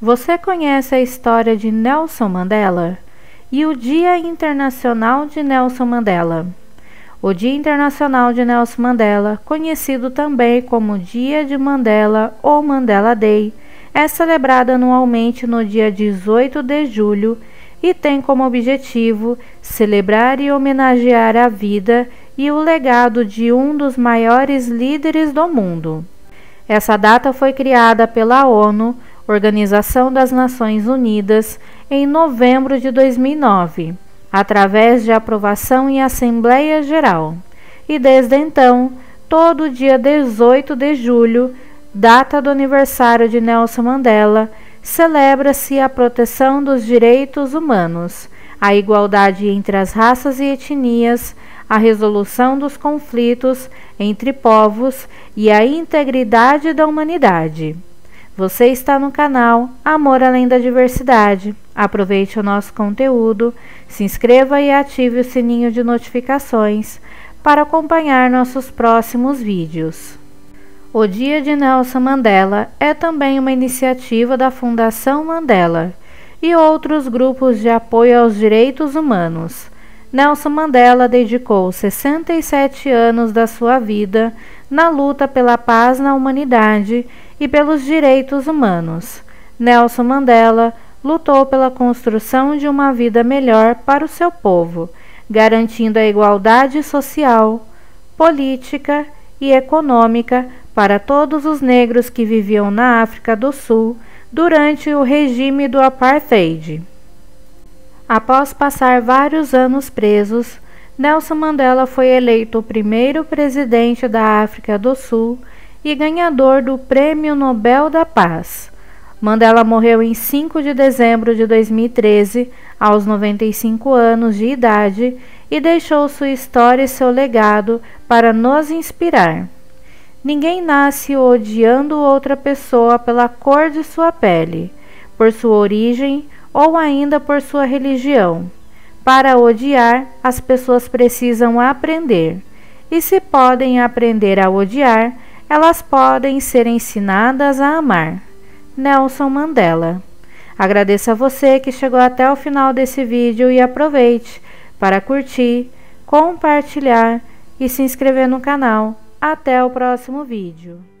Você conhece a história de Nelson Mandela e o Dia Internacional de Nelson Mandela? O Dia Internacional de Nelson Mandela, conhecido também como Dia de Mandela ou Mandela Day, é celebrado anualmente no dia 18 de julho e tem como objetivo celebrar e homenagear a vida e o legado de um dos maiores líderes do mundo. Essa data foi criada pela ONU Organização das Nações Unidas, em novembro de 2009, através de aprovação em Assembleia Geral. E desde então, todo dia 18 de julho, data do aniversário de Nelson Mandela, celebra-se a proteção dos direitos humanos, a igualdade entre as raças e etnias, a resolução dos conflitos entre povos e a integridade da humanidade. Você está no canal Amor Além da Diversidade. Aproveite o nosso conteúdo, se inscreva e ative o sininho de notificações para acompanhar nossos próximos vídeos. O Dia de Nelson Mandela é também uma iniciativa da Fundação Mandela e outros grupos de apoio aos direitos humanos. Nelson Mandela dedicou 67 anos da sua vida na luta pela paz na humanidade e pelos direitos humanos. Nelson Mandela lutou pela construção de uma vida melhor para o seu povo, garantindo a igualdade social, política e econômica para todos os negros que viviam na África do Sul durante o regime do apartheid. Após passar vários anos presos, Nelson Mandela foi eleito o primeiro presidente da África do Sul e ganhador do Prêmio Nobel da Paz. Mandela morreu em 5 de dezembro de 2013, aos 95 anos de idade, e deixou sua história e seu legado para nos inspirar. Ninguém nasce odiando outra pessoa pela cor de sua pele, por sua origem ou ainda por sua religião. Para odiar, as pessoas precisam aprender. E se podem aprender a odiar, elas podem ser ensinadas a amar. Nelson Mandela. Agradeço a você que chegou até o final desse vídeo e aproveite para curtir, compartilhar e se inscrever no canal. Até o próximo vídeo.